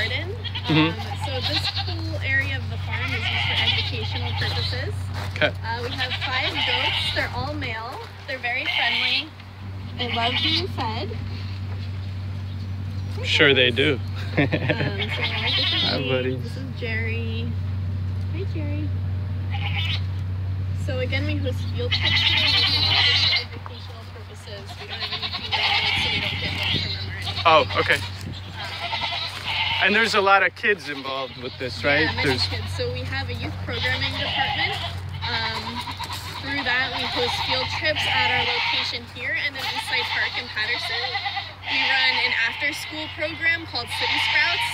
garden. Mhm. Um, so this whole area of the farm is used for educational purposes. Okay. Uh, we have five goats. They're all male. They're very friendly. They love being fed. Sure they do. Um, so this is Hi, buddies. This is Jerry. Hi, Jerry. So again, we host field trips here. We use for educational purposes. We don't have anything like so we don't get milk from them oh, okay. And there's a lot of kids involved with this, right? Yeah, many There's kids. So we have a youth programming department. Um, through that, we host field trips at our location here and then Eastside Park in Paterson. We run an after-school program called City Sprouts,